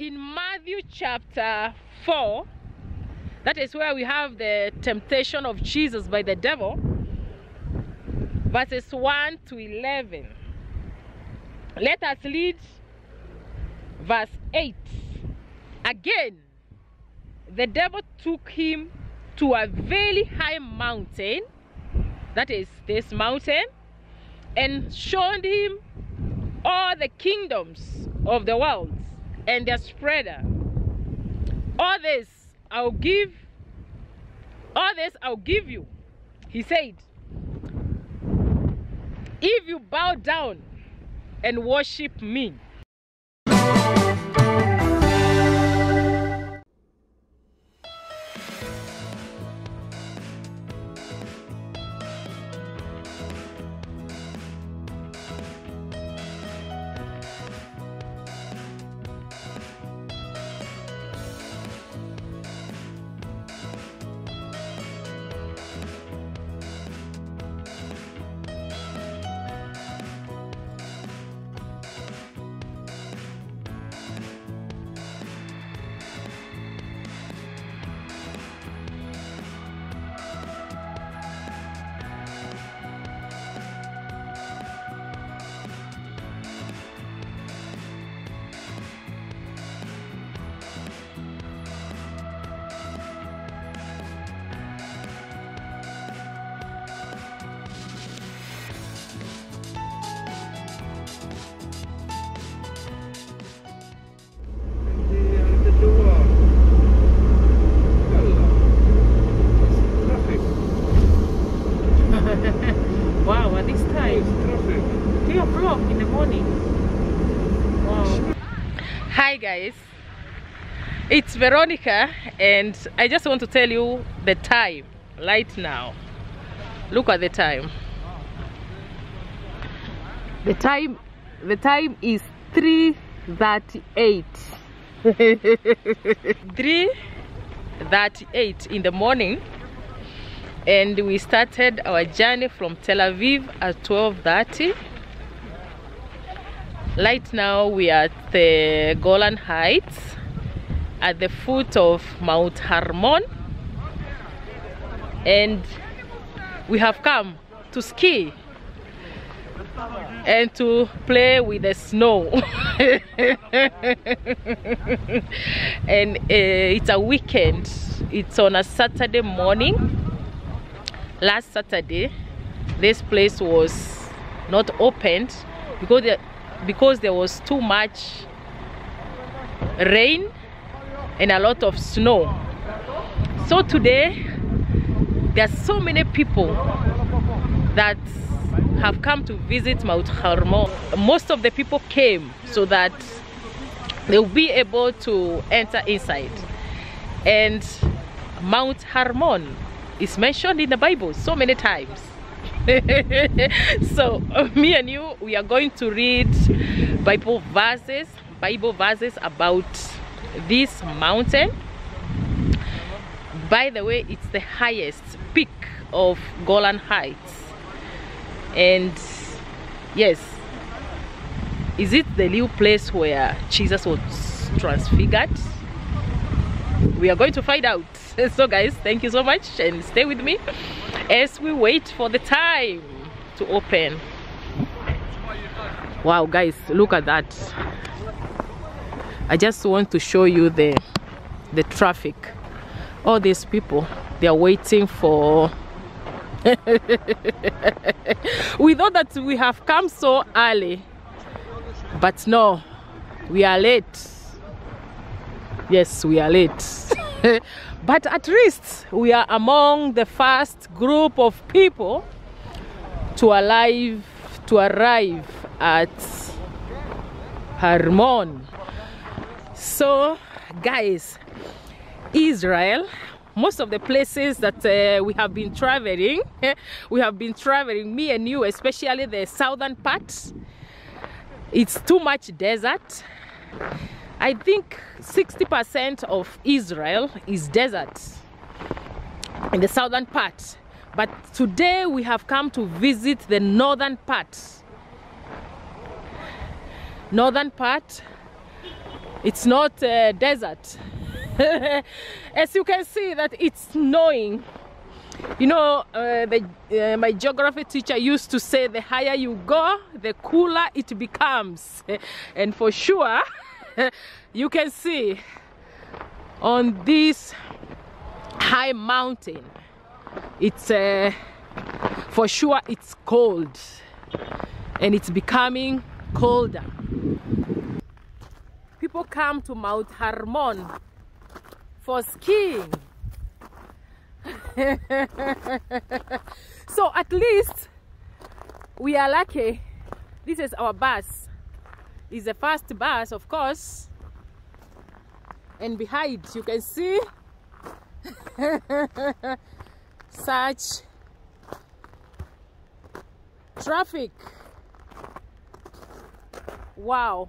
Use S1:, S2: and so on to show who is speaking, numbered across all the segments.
S1: in Matthew chapter 4, that is where we have the temptation of Jesus by the devil, verses 1 to 11. Let us read verse 8. Again, the devil took him to a very high mountain, that is this mountain, and showed him all the kingdoms of the world and their spreader. All this I'll give, all this I'll give you, he said, if you bow down and worship me. Guys, it's Veronica and I just want to tell you the time right now. Look at the time. The time the time is 3:38. 3:38 in the morning and we started our journey from Tel Aviv at 12:30 right now we are at the Golan Heights at the foot of Mount Hermon. And we have come to ski and to play with the snow. And uh, it's a weekend. It's on a Saturday morning. Last Saturday this place was not opened because there, because there was too much rain and a lot of snow. So today there are so many people that have come to visit Mount Hermon most of the people came so that they'll be able to enter inside. And Mount Hermon is mentioned in the Bible so many times. so uh, me and you, we are going to read Bible verses, Bible verses about this mountain. By the way, it's the highest peak of Golan Heights. And yes, is it the new place where Jesus was transfigured? We are going to find out. so guys thank you so much and stay with me as we wait for the time to open. Wow guys look at that. I just want to show you the the traffic. All these people they are waiting for we thought that we have come so early but no we are late. Yes we are late but at least we are among the first group of people to arrive to arrive at Hermon. so guys Israel most of the places that uh, we have been traveling we have been traveling me and you especially the southern part it's too much desert I think 60% of Israel is desert in the southern part. But today we have come to visit the northern part. Northern part it's not a desert as you can see that it's snowing you know uh, the, uh, my geography teacher used to say the higher you go the cooler it becomes and for sure you can see on this high mountain it's uh, for sure it's cold and it's becoming colder. People come to Mount Hermon for skiing. So at least we are lucky. This is our bus is the first bus of course and behind you can see such traffic wow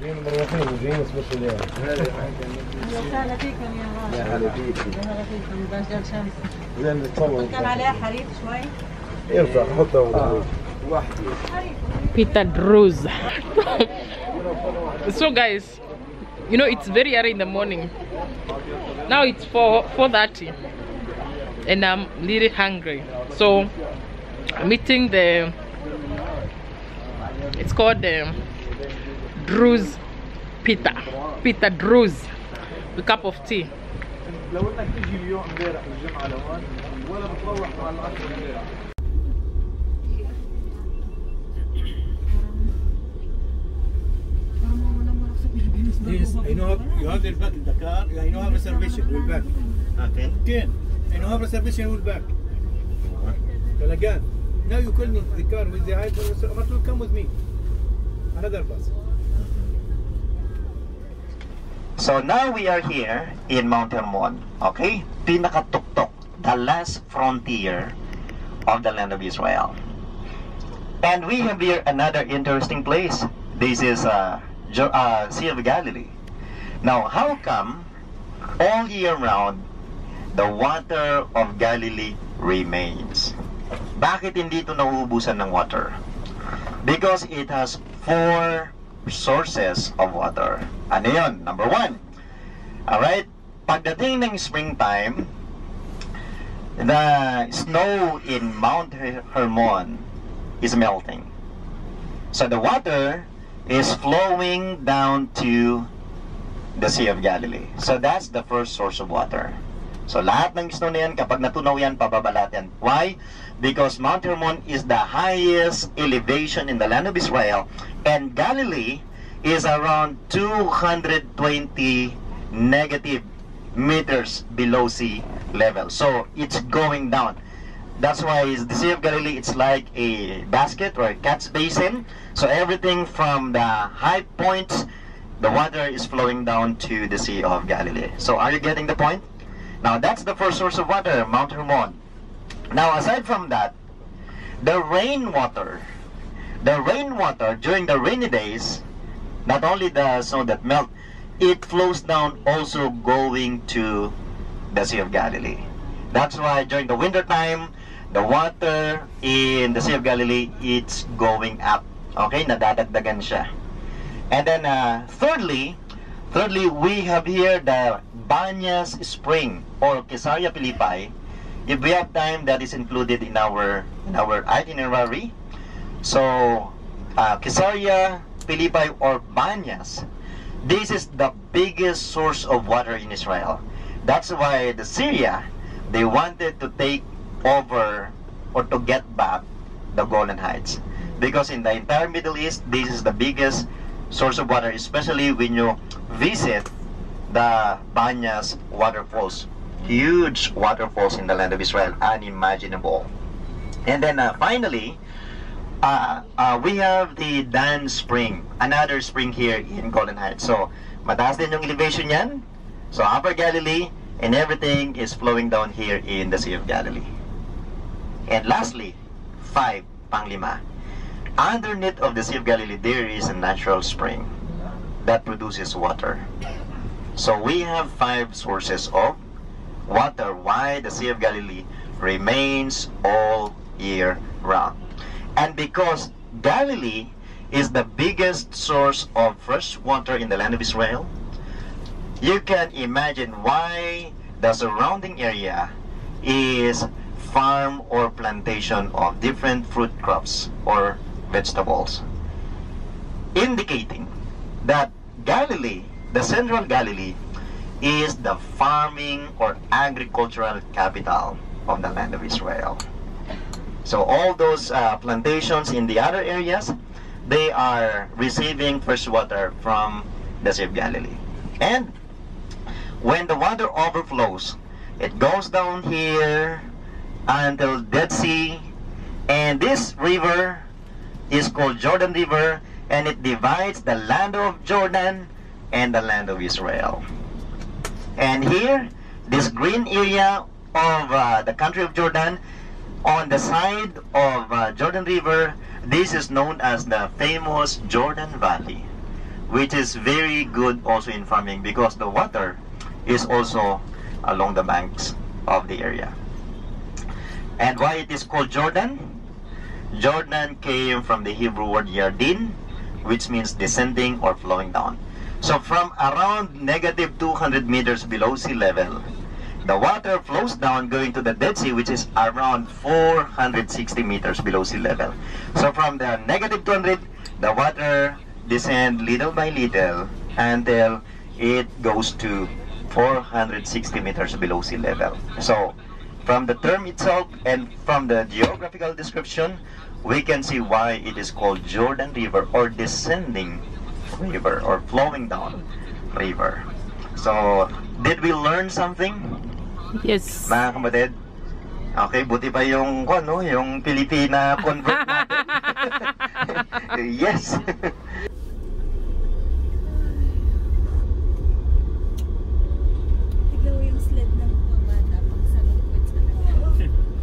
S2: جايين مروحين وجايين اسمه اليوم
S3: وسهلا فيكم يا غالي
S2: يا هلا فيك
S3: اهلا فيكم باشا شمس
S2: زين نتصور
S3: كان عليها حليب شوي
S2: ينفع حطها ولا
S1: Pita Druze. so guys, you know it's very early in the morning. Now it's 4 4:30, and I'm really hungry. So I'm eating the. It's called the Druze Pita. Pita. A cup of tea.
S4: Yes, I know have, you have the, back, the car, I know have reservation, we'll back.
S5: Okay.
S4: Ken, I know have reservation, we'll back. Kalagan. Now you call me the car with the height, but will come with me. Another bus.
S5: So now we are here in Mount Hermon. Okay? Pinakatuktok. The last frontier of the land of Israel. And we have here another interesting place. This is uh, Jo- uh, Sea of Galilee. Now, how come all year round the water of Galilee remains? Bakit hindi ito nauubusan ng water? Because it has four sources of water. Ano yun? Number one. Alright? Pagdating ng springtime, the snow in Mount Her- Hermon is melting. So the water is flowing down to the Sea of Galilee. So that's the first source of water. So lahat ng snow na yan, kapag natunaw yan, pababalat yan. Why? Because Mount Hermon is the highest elevation in the land of Israel and Galilee is around 220 negative meters below sea level. So it's going down. That's why the Sea of Galilee it's like a basket or a cat's basin. So everything from the high points, the water is flowing down to the Sea of Galilee. So are you getting the point? Now that's the first source of water, Mount Hermon. Now aside from that, the rainwater, the rainwater during the rainy days, not only the snow that melt, it flows down also going to the Sea of Galilee. That's why during the winter time, the water in the Sea of Galilee, it's going up. Okay, nadadagdagan siya. And then uh, thirdly, thirdly, we have here the Banyas Spring or Kesaria Philippi. If we have time, that is included in our in our itinerary. So, uh, Kesaria Philippi or Banyas, this is the biggest source of water in Israel. That's why the Syria, they wanted to take over or to get back the Golan Heights. Because in the entire Middle East, this is the biggest source of water, especially when you visit the Banyas waterfalls. Huge waterfalls in the land of Israel, unimaginable. And then uh, finally, uh, uh, we have the Dan Spring, another spring here in Golden Heights. So, mataas din yung elevation yan. So, Upper Galilee and everything is flowing down here in the Sea of Galilee. And lastly, five, panglima. Underneath of the Sea of Galilee, there is a natural spring that produces water. So we have five sources of water. Why the Sea of Galilee remains all year round. And because Galilee is the biggest source of fresh water in the land of Israel, you can imagine why the surrounding area is farm or plantation of different fruit crops or vegetables, indicating that Galilee, the central Galilee, is the farming or agricultural capital of the land of Israel. So all those uh, plantations in the other areas, they are receiving fresh water from the Sea of Galilee. And when the water overflows, it goes down here until Dead Sea, and this river is called Jordan River, and it divides the land of Jordan and the land of Israel. And here, this green area of uh, the country of Jordan, on the side of uh, Jordan River, this is known as the famous Jordan Valley, which is very good also in farming because the water is also along the banks of the area. And why it is called Jordan? Jordan came from the Hebrew word Yarden, which means descending or flowing down. So from around negative 200 meters below sea level, the water flows down going to the Dead Sea, which is around 460 meters below sea level. So from the negative 200, the water descend little by little until it goes to 460 meters below sea level. So from the term itself and from the geographical description, we can see why it is called Jordan River or descending river or flowing down river. So, did we learn something,
S1: Yes.
S5: mga kapatid? Okay, buti pa yung, ano, yung Pilipina convert natin. yes.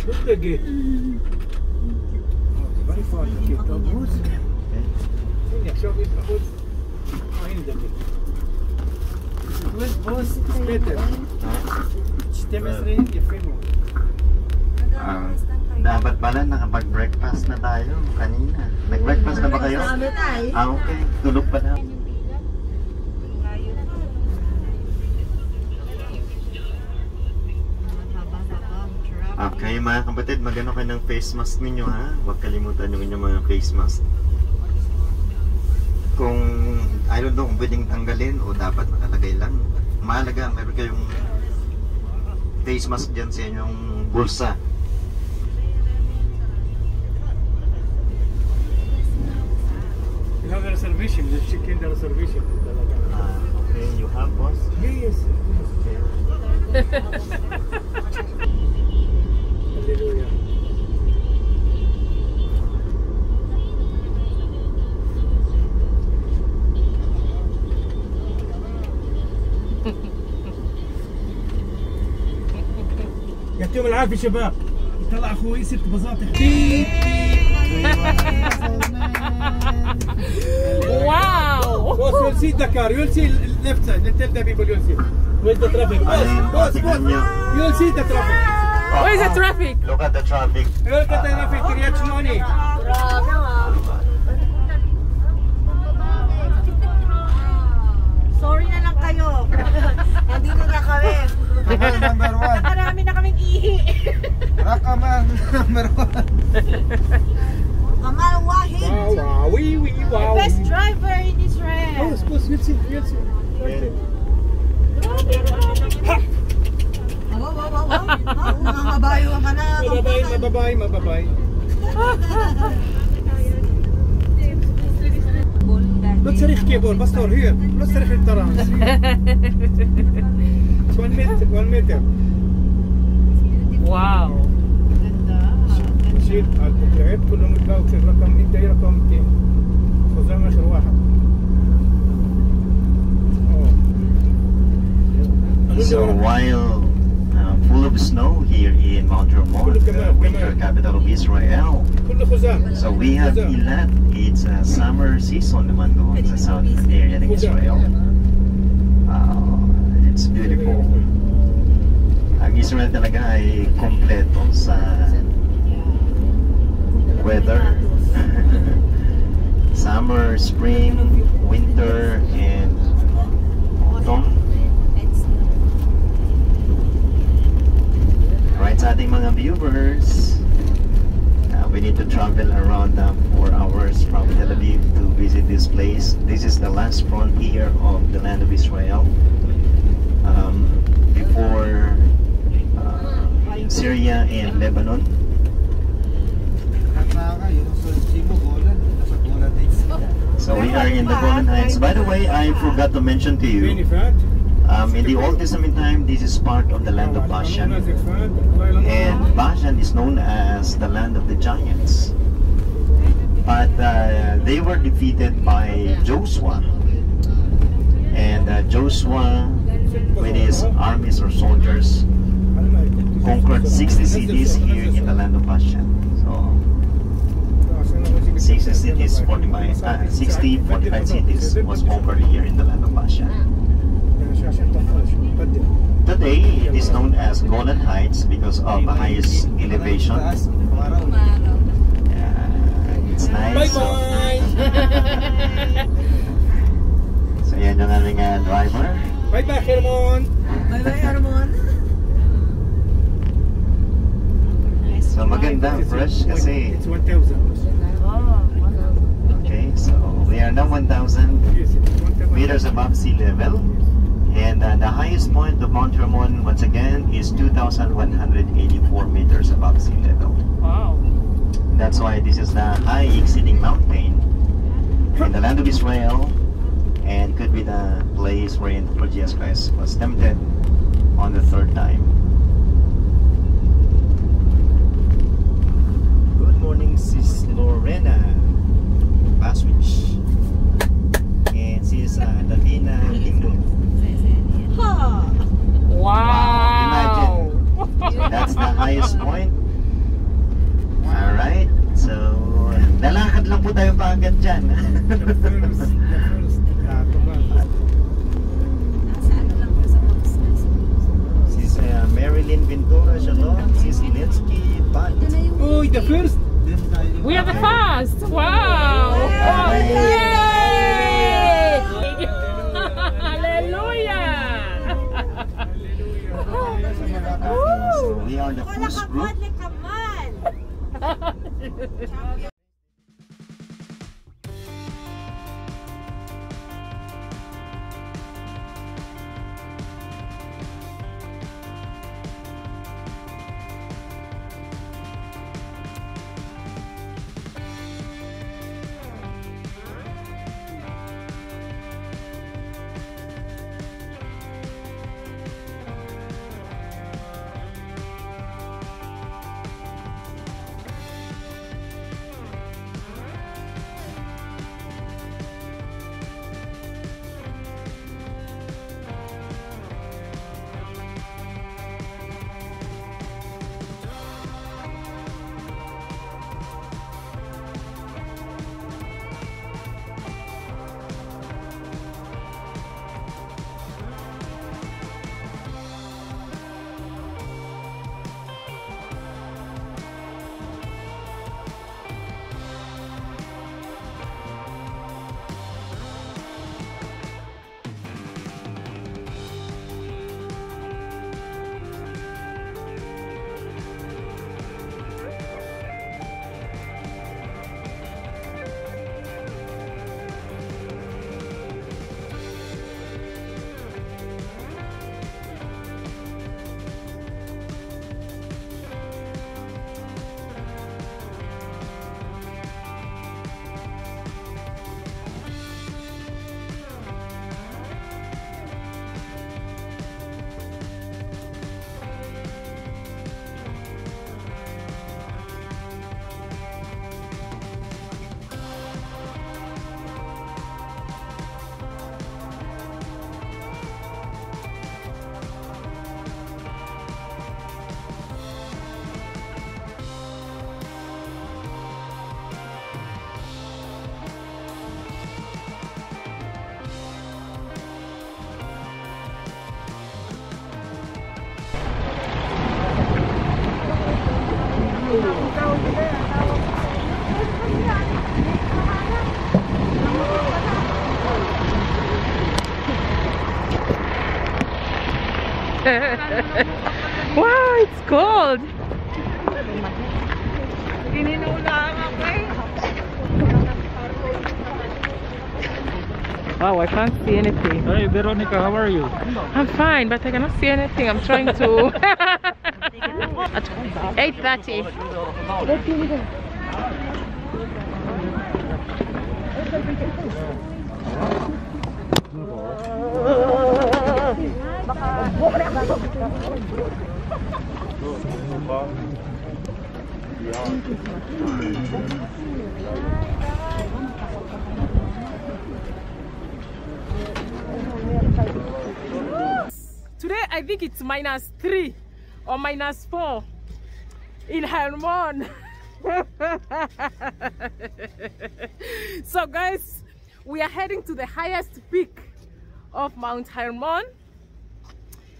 S4: Buntagi. Very far to get the woods. Hindi, show it the woods. Ayun dami. Woods, boss, it's better. Stemes
S6: rin, yefemo. Ah.
S5: Dapat pala nakapag-breakfast na tayo kanina. Nag-breakfast na ba kayo? Ah, okay. Tulog pa na. Okay, mga kapatid, magano kayo ng face mask ninyo ha. Huwag kalimutan yung inyong mga face mask. Kung, I don't know kung pwedeng tanggalin o dapat nakalagay lang. Mahalaga, meron kayong face mask dyan sa inyong bulsa.
S4: You have a reservation. You check in the reservation.
S5: Ah, okay, you have boss?
S4: Yes. Hallelujah. يعطيهم العافية شباب. طلع أخوي ست بزاطي
S1: واو.
S4: بوس يول دكار يول سي نفسه سايد تل بيبل يول سي ويز ذا ترافيك بوس بوس يول سي ذا ترافيك You'll see the traffic.
S1: Where's the traffic?
S5: Look at the traffic.
S4: Look at the traffic. Kiryat Shmona.
S3: Sorry na lang kayo. Nandito na kami.
S2: number one.
S3: Marami na kaming ihi.
S2: Rakaman number one.
S3: Kamal Wahid.
S4: Wow, wow, wee, wee, wow.
S3: Best driver in Israel.
S4: Boss, boss, you'll see. You'll see.
S5: Yeah.
S3: Mga babae ang kanak.
S4: Mababay, mababay, mababay. لا تصريخ كيبول بس طور هي لا تصريخ التران 1 متر 1 متر
S1: واو
S4: مشيت على البوكليت كلهم يتباعوا في رقم 1 رقم 2 خزامه اخر واحد
S5: So while full of snow here in Mount Hermon, the uh, winter capital of Israel. So we have Eilat, it's a summer season naman doon the south area in Israel. Wow, it's beautiful. Ang Israel talaga ay kompleto sa weather. summer, spring, forgot to mention to you, um, in the Old Testament time, this is part of the land of Bashan. And Bashan is known as the land of the giants. But uh, they were defeated by Joshua. And uh, Joshua, with his armies or soldiers, conquered 60 cities here in the land of Bashan. So 60 cities, 45, uh, 60, 45 cities was conquered here in the land of Bashan. Today, it is known as Golan Heights because of the highest elevation.
S4: Taas.
S5: Yeah, it's nice. So, so yan yung aming uh, driver.
S4: Bye bye, Hermon!
S3: Bye bye, Armon.
S5: So maganda, fresh kasi.
S4: It's 1,000.
S5: Okay, so we are now 1,000
S4: 1,000.
S5: meters above sea level. And uh, the highest point of Mount Hermon, once again, is 2,184 meters above sea level.
S1: Wow.
S5: That's why this is the high exceeding mountain in the land of Israel and could be the place wherein the Lord Jesus Christ was tempted on the third time. Good morning, Sis Lorena Baswich. And Sis uh, Davina Limon.
S3: Ha!
S1: Wow.
S5: So that's the highest point. Alright, so lalakad lang po tayo paagad dyan.
S4: The first, the first, uh,
S5: uh, Marilyn Ventura, shalom. Sis Ilensky, Pat.
S4: Uy, the first!
S1: We are the first. Wow. Oh, yay. Hallelujah.
S5: We are the first group.
S1: wow, it's cold. Wow, I can't see anything.
S4: Hey, Veronica, how are you?
S1: I'm fine, but I cannot see anything. I'm trying to... At 8:30. Today I think it's minus three or minus four in Hermon. so guys, we are heading to the highest peak of Mount Hermon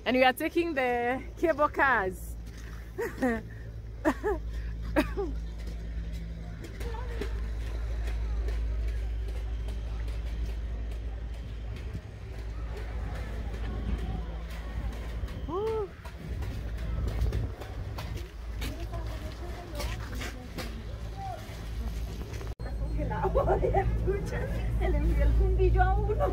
S1: and we are taking the cable cars. Woo.
S6: Se le envió el fundillo a uno.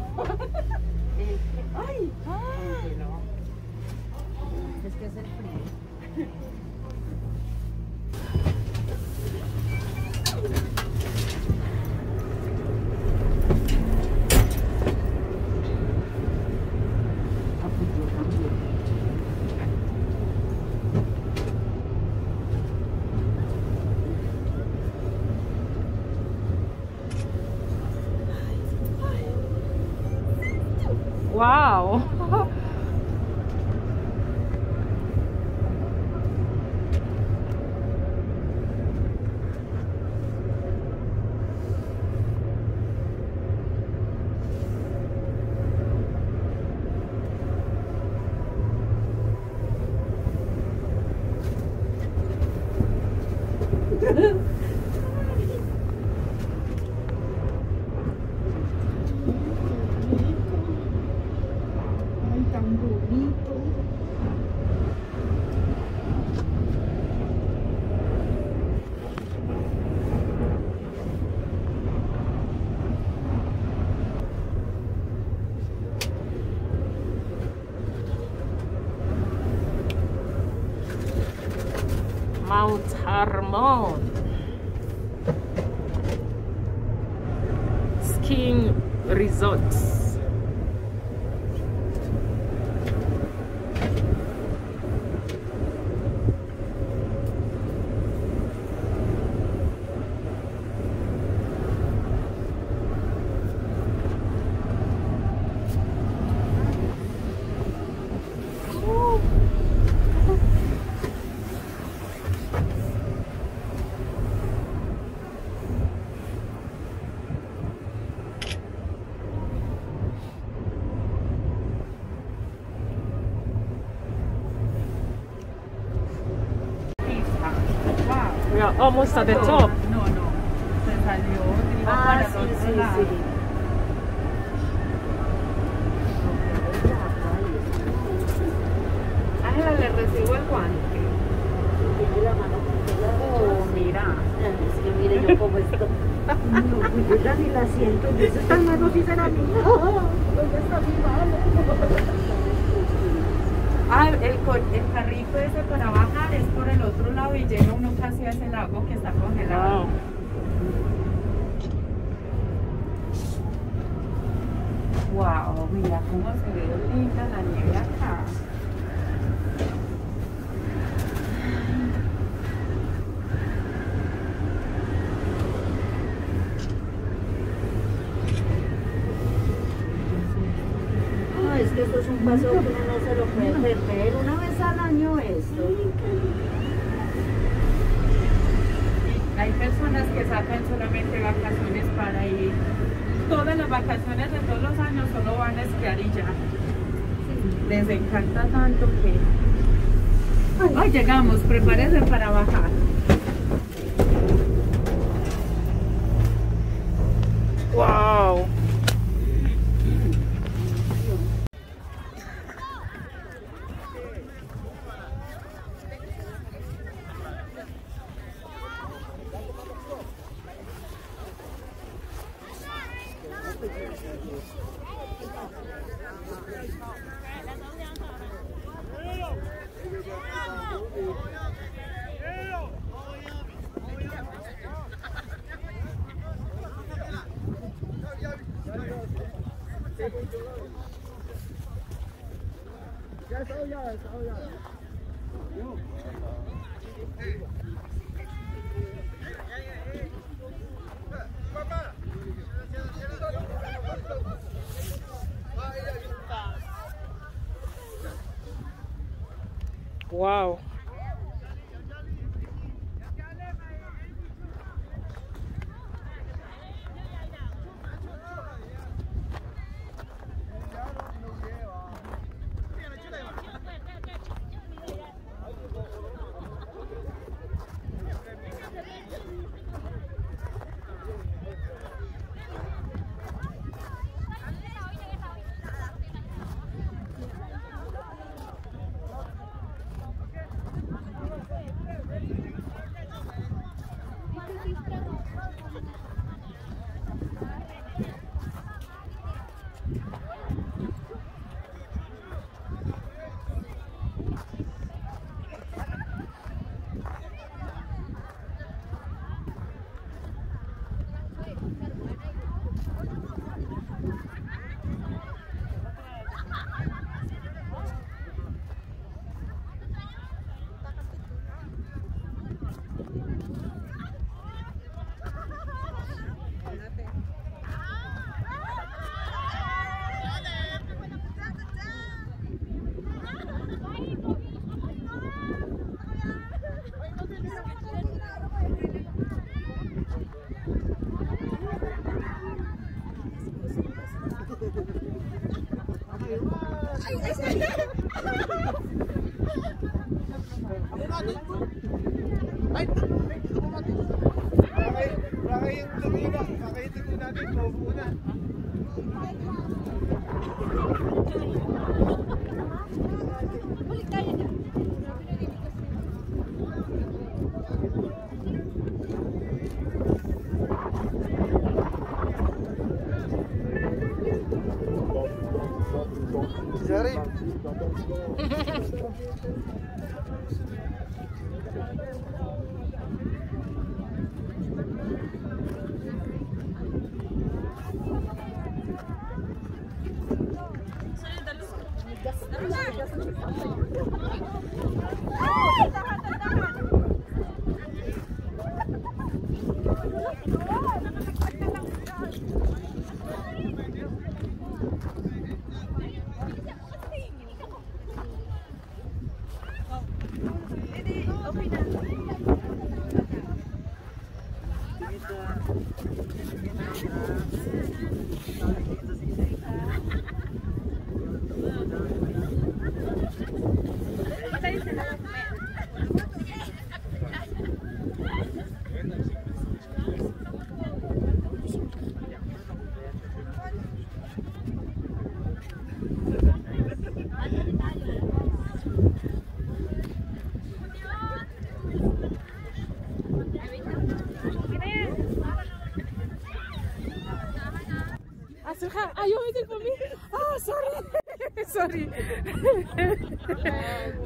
S1: Hermon. Skiing resorts. We are almost at the top.
S3: Paseo que uno no se lo puede perder. Una vez al año esto.
S7: Hay personas que sacan solamente vacaciones para ir. Todas las vacaciones de todos los años solo van a esquiar y ya. Les encanta tanto que. Ay, llegamos, prepárense para bajar.
S1: Wow.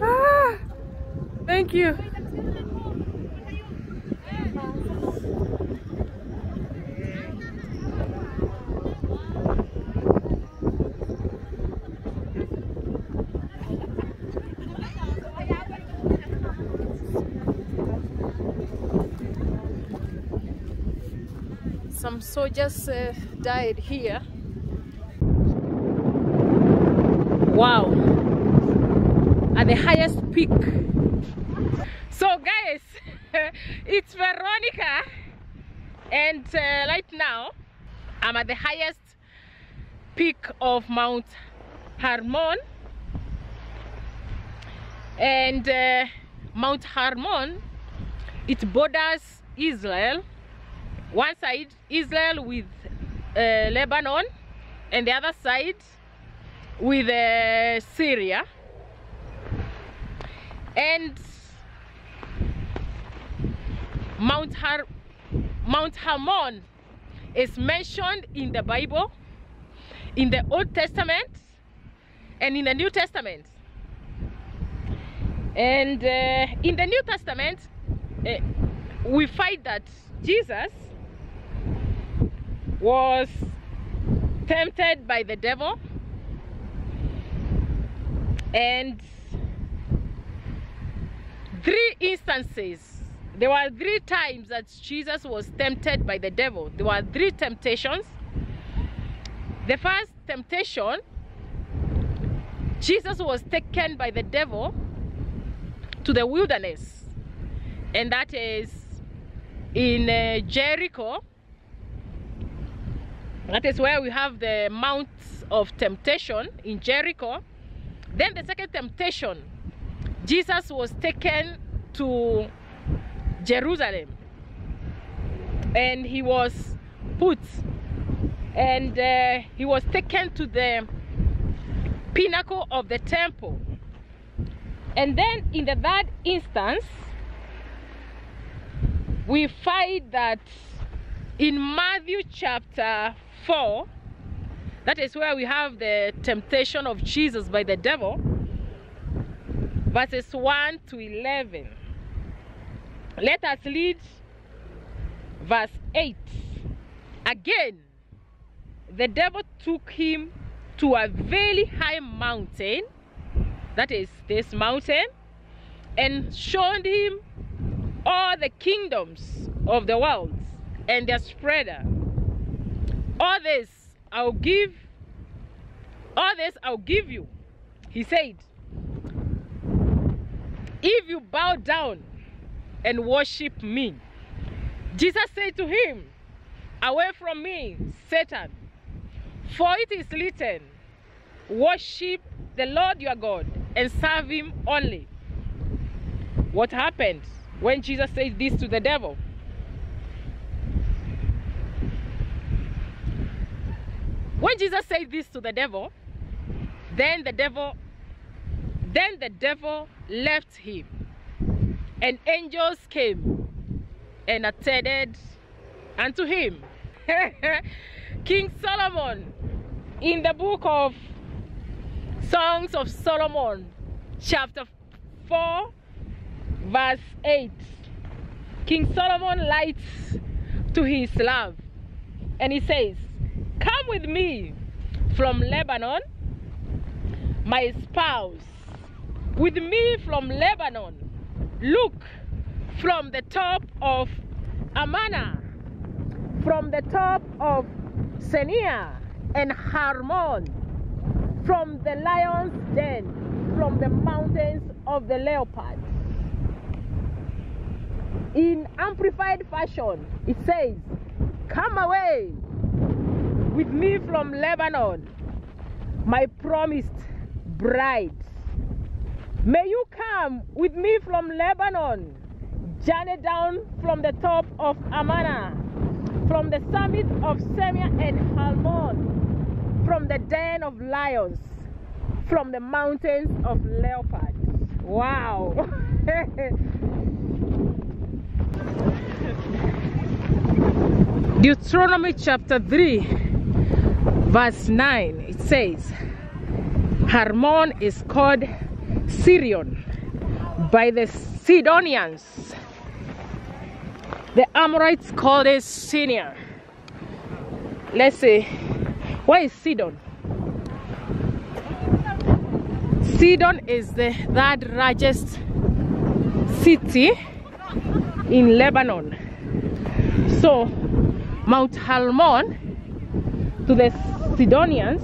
S1: Ah, thank you. Some soldiers uh, died here. Wow. At the highest peak. So guys, it's Veronica and uh, right now I'm at the highest peak of Mount Hermon and uh, Mount Hermon it borders Israel one side Israel with uh, Lebanon and the other side with uh, Syria. And Mount Har Mount Hermon is mentioned in the Bible in the Old Testament and in the New Testament. And uh, in the New Testament, uh, we find that Jesus was tempted by the devil and three instances. There were three times that jesus was tempted by the devil. There were three temptations the first temptation jesus was taken by the devil to the wilderness. And that is in uh, jericho. That is where we have the mount of temptation in jericho. Then the second temptation jesus was taken to jerusalem. And he was put and uh, he was taken to the pinnacle of the temple and then in the third instance we find that in matthew chapter 4 that is where we have the temptation of Jesus by the devil. Verses 1 to 11. Let us read verse 8. Again, the devil took him to a very high mountain, that is this mountain, and showed him all the kingdoms of the world and their spreader. All this I'll give all this I'll give you. He said, if you bow down and worship me. Jesus said to him, away from me, Satan, for it is written, worship the Lord your God and serve him only. What happened when Jesus said this to the devil? when jesus said this to the devil then the devil then the devil left him and angels came and attended unto him king solomon in the book of songs of solomon chapter 4 verse 8 king solomon lights to his love and he says Come with me from Lebanon, my spouse. With me from Lebanon. Look from the top of Amana, from the top of Senia and Hermon, from the lion's den, from the mountains of the leopard. In amplified fashion, it says, Come away with me from Lebanon, my promised bride. May you come with me from Lebanon, journey down from the top of Amana, from the summit of Semia and Halmon, from the den of lions, from the mountains of leopards. Wow! Deuteronomy chapter 3 verse 9 it says Hermon is called Sirion by the Sidonians the Amorites called it Sinia let's see what is Sidon Sidon is the third largest city in Lebanon so Mount Halmon to the Sidonians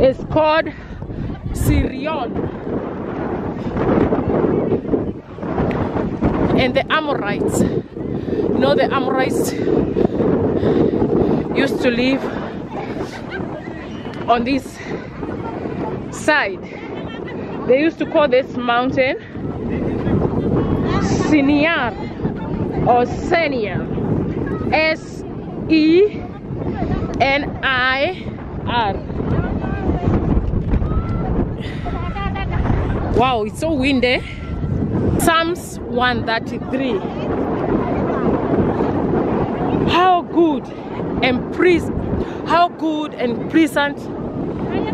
S1: is called Sirion. And the Amorites, know, the Amorites used to live on this side. They used to call this mountain Siniar or Senia. S E N I R. Wow, it's so windy. Psalms 133. And please how good and pleasant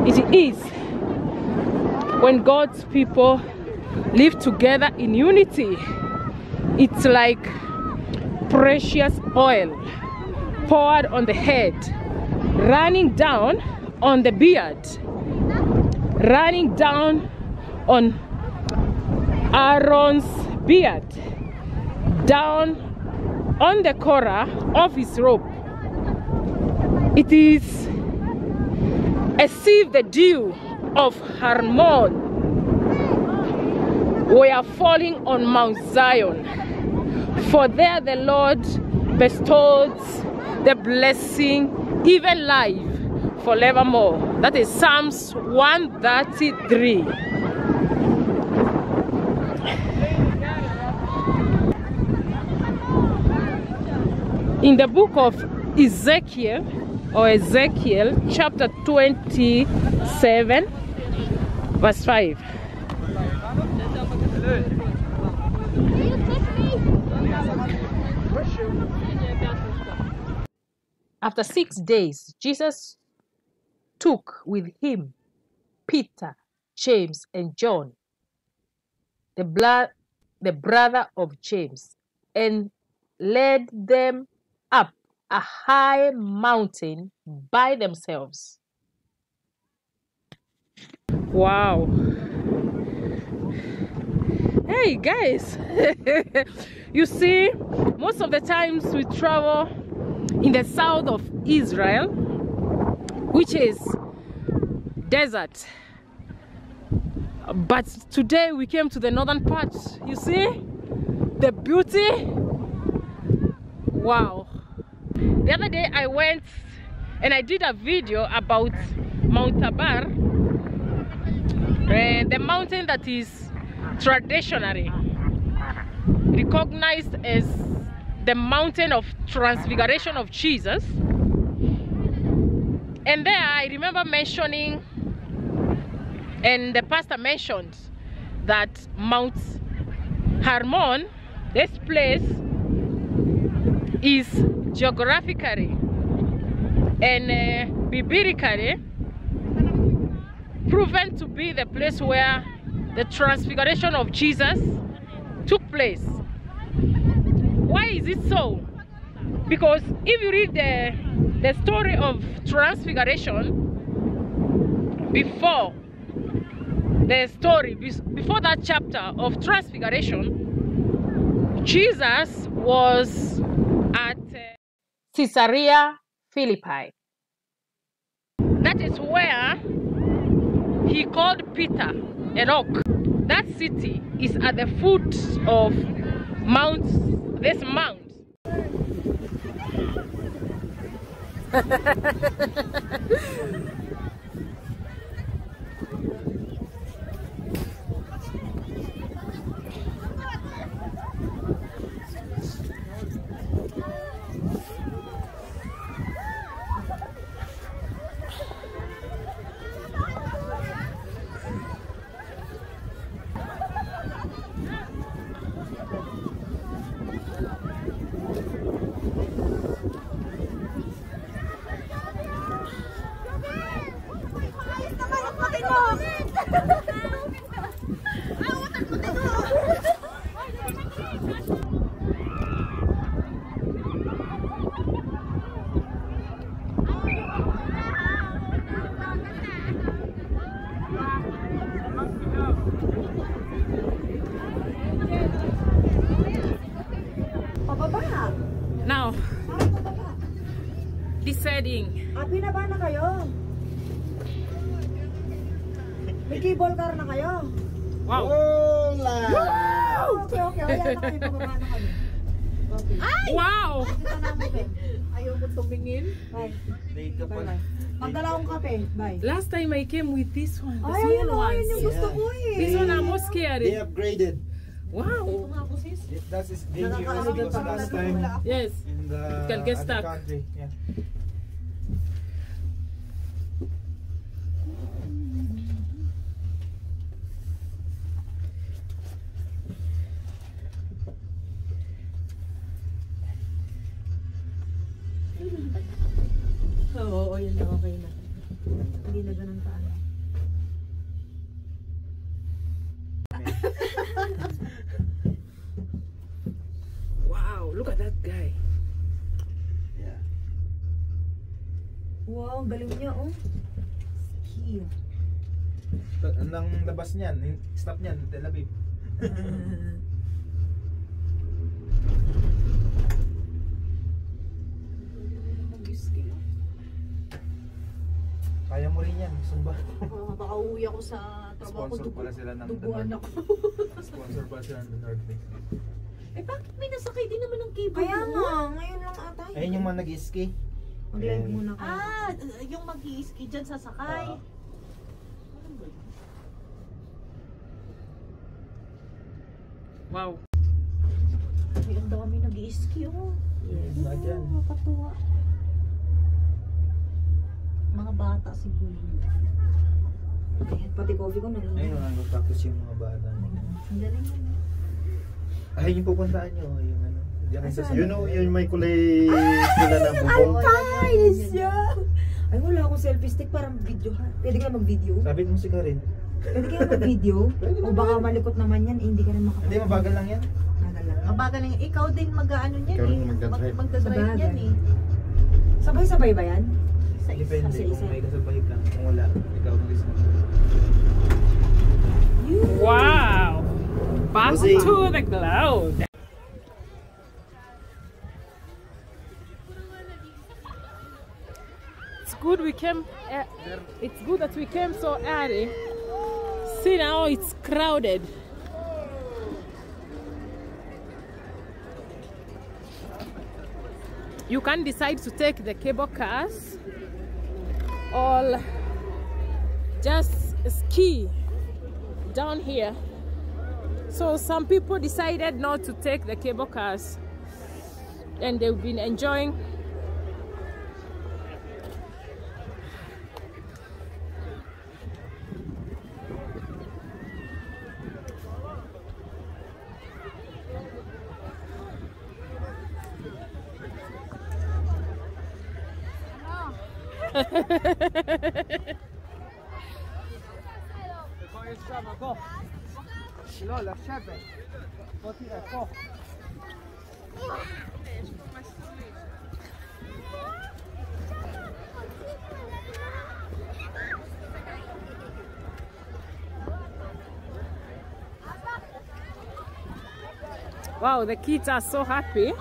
S1: it is when God's people live together in unity. It's like precious oil poured on the head, running down on the beard, running down on Aaron's beard, down on the corner of his robe. It is as if the dew of Hermon were falling on Mount Zion. For there the Lord bestows the blessing, even life, forevermore. That is Psalms 133. In the book of Ezekiel or Ezekiel chapter 27 verse 5 After six days, Jesus took with him Peter, James, and John, the, blood, the brother of James, and led them a high mountain by themselves. Wow. Hey guys, you see, most of the times we travel in the south of Israel, which is desert. But today we came to the northern part. You see the beauty? Wow. The other day I went and I did a video about Mount Tabor, uh, the mountain that is traditionally recognized as the mountain of transfiguration of Jesus. And there I remember mentioning, and the pastor mentioned that Mount Hermon this place, is geographically and uh, biblically proven to be the place where the transfiguration of Jesus took place. Why is it so? Because if you read the, the story of transfiguration before the story, before that chapter of transfiguration, Jesus was at Caesarea Philippi. That is where he called Peter a rock. That city is at the foot of Mount, this mount.
S3: Pababa.
S1: Now,
S3: Parang pababa.
S1: descending.
S3: Ah, binaba na kayo. May cable car na kayo.
S1: Wow.
S3: Okay, okay. Ayan na kayo. Pababa na kayo. Okay.
S1: Wow.
S3: Kita namin, pe.
S7: Ayaw ko tumingin.
S3: Bye.
S2: Late ka pa.
S3: Bye, bye. Magdala akong kape. Bye.
S1: Last time I came with this one, the
S3: Ay,
S1: small
S3: ayun o. Ayun
S1: ones.
S3: yung gusto ko eh.
S1: This one I'm more
S2: They
S1: scared.
S2: upgraded.
S1: Wow.
S2: It, that is dangerous
S3: Nakakaano
S2: because
S3: pag
S2: last time
S1: Yes.
S2: in the
S1: can get
S2: other
S1: stuck.
S2: country. Yeah.
S3: Ang
S2: labas niyan, yung stop niyan, Tel Aviv. Kaya mo rin yan, Sumba.
S3: Oh, baka uwi ako sa trabaho ko.
S2: Sponsor pala sila ng
S3: Duguan
S2: The
S3: ako.
S2: Sponsor pala sila ng The North Face.
S3: eh bakit may nasakay din naman ng cable
S6: Kaya nga, ngayon lang ata. yun.
S2: Ayun yung mga nag-ski.
S3: Mag-live muna kayo.
S6: Ah, yung mag-i-ski dyan sa sakay.
S1: Wow.
S3: Ay, ang dami nag-i-ski oh.
S2: Yes, na dyan.
S3: Nakakatuwa. Mga bata siguro. Ayan, pati coffee ko nalunod.
S2: Ayun, nag-practice yung mga bata.
S3: Ang galing yun.
S2: Ay, yung pupuntaan nyo, yung ano. Diyan sa
S8: Yun o, yun may kulay pula na bubong.
S3: Nice! Yeah! Ay, wala akong selfie stick para video ha. Pwede ka mag-video?
S2: Sabi mo si Karin.
S3: Pwede ka mag-video? O baka malikot naman yan, eh, hindi ka na makapag-
S2: Hindi, mabagal lang yan.
S3: Magal lang.
S6: Mabagal lang. Ikaw din mag-ano niyan
S8: Ikaw
S6: eh.
S8: rin magdadrive.
S6: Mag- Magdadrive
S3: Sabagay.
S6: yan eh.
S3: Sabay-sabay ba yan?
S6: Isa-isa.
S2: Depende
S3: Isa-isa.
S2: kung may kasabay ka. Kung wala, ikaw mag-isa.
S1: Wow. Back
S8: Jose.
S1: to the cloud. It's good we came. Uh, it's good that we came so early. See now it's crowded. You can decide to take the cable cars or just ski down here. So some people decided not to take the cable cars and they've been enjoying Wow, the kids are so happy.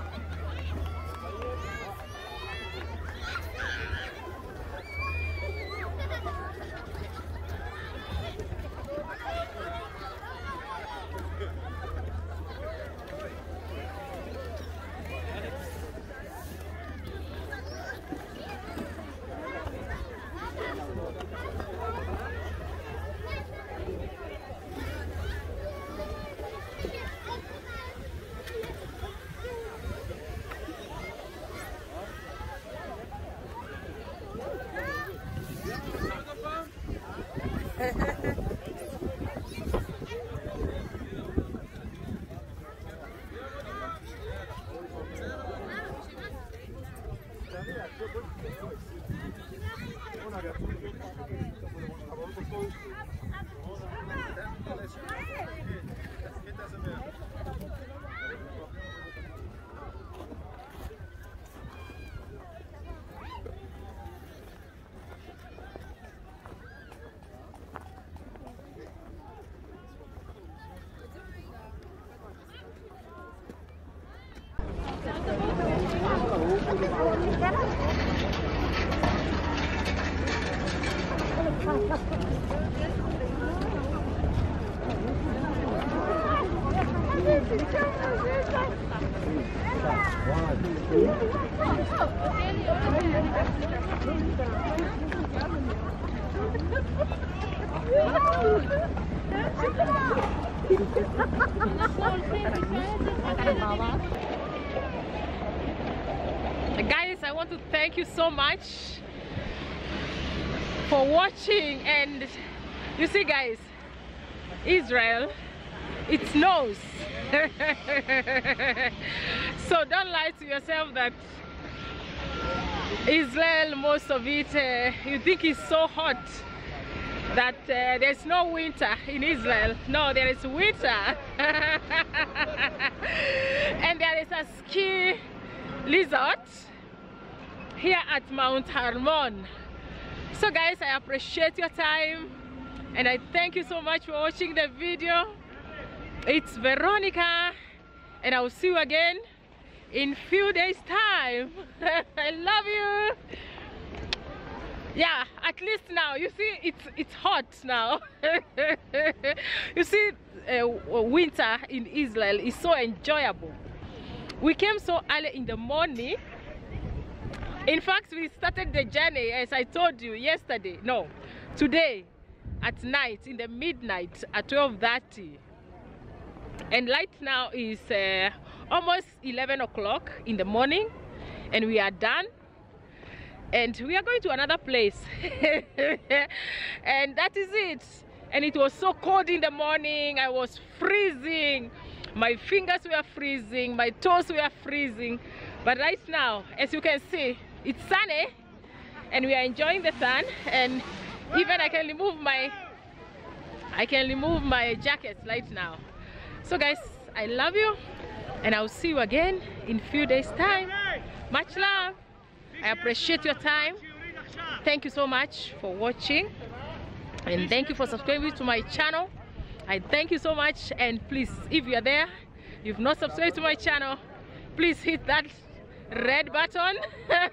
S1: Guys i want to thank you so much for watching. And you see guys israel it snows so don't lie to yourself that Israel, most of it, uh, you think it's so hot that uh, there's no winter in Israel. No, there is winter. and there is a ski resort here at Mount Hermon. So guys, I appreciate your time and I thank you so much for watching the video. It's Veronica and I will see you again in few days time. I love you. Yeah at least now. You see it's it's hot now. You see uh, winter in israel is so enjoyable. We came so early in the morning. In fact we started the journey as i told you yesterday. No today at night in the midnight at 12:30 and right now is uh, almost 11 o'clock in the morning and we are done. And we are going to another place. And that is it. And it was so cold in the morning. I was freezing. My fingers were freezing. My toes were freezing. But right now as you can see it's sunny and we are enjoying the sun. And even i can remove my i can remove my jacket right now so guys i love you and i'll see you again in few days time much love I appreciate your time. Thank you so much for watching. And thank you for subscribing to my channel. I thank you so much. And please, if you're there, you've not subscribed to my channel, please hit that red button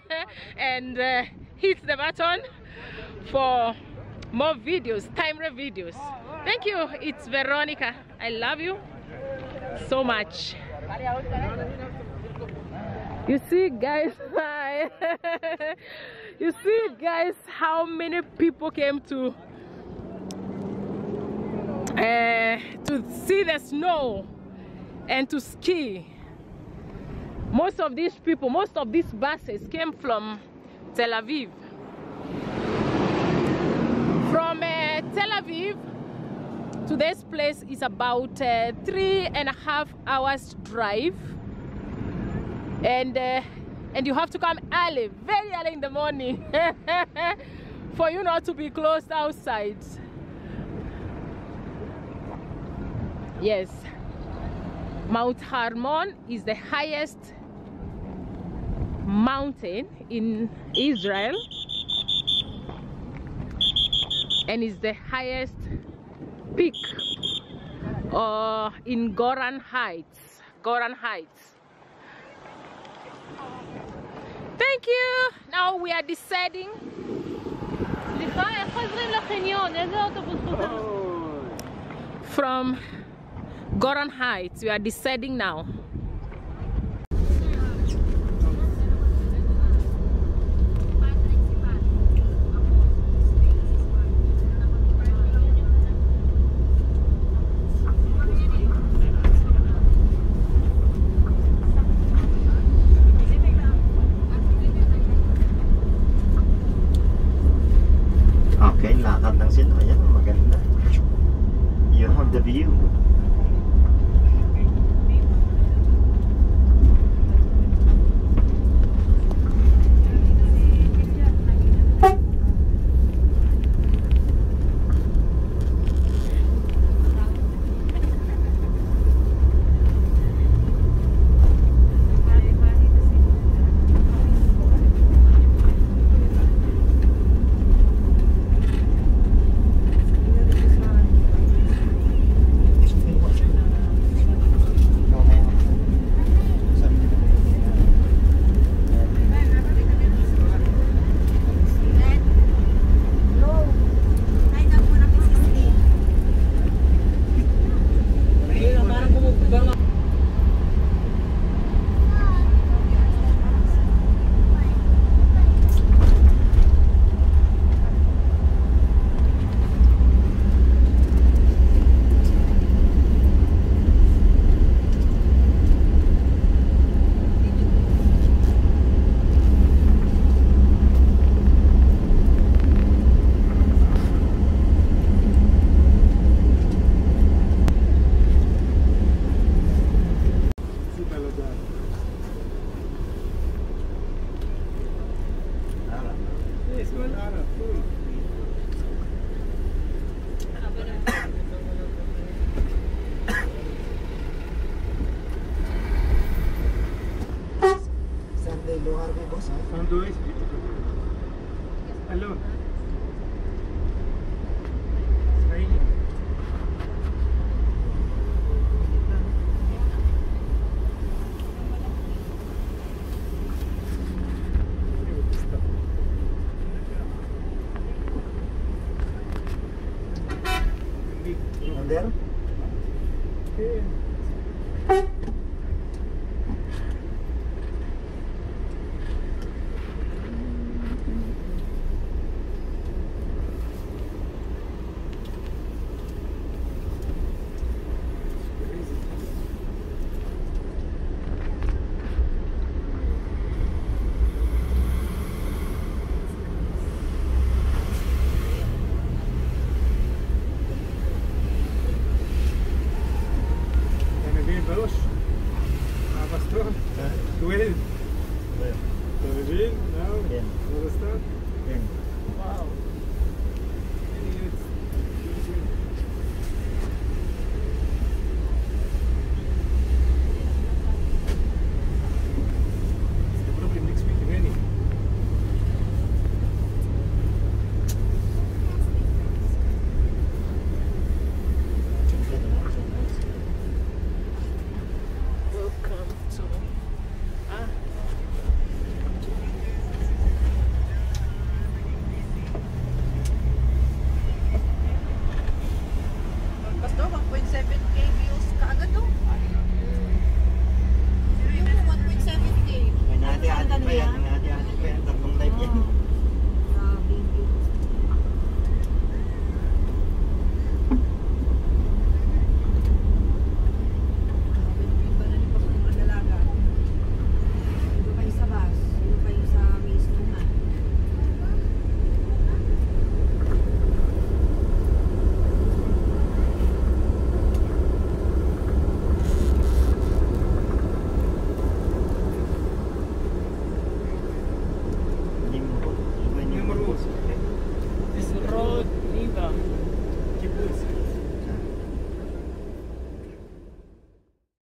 S1: and uh, hit the button for more videos, timely videos. Thank you. It's Veronica. I love you so much. You see guys, you see guys how many people came to uh, to see the snow and to ski. Most of these people, most of these buses came from Tel Aviv. From uh, Tel Aviv to this place is about uh, three and a half hours drive. And uh, and you have to come early very early in the morning for you not to be closed outside. Yes. Mount Hermon is the highest mountain in Israel. And is the highest peak uh, in Golan Heights Golan Heights Thank you. Now we are deciding. From Golan Heights, we are deciding now.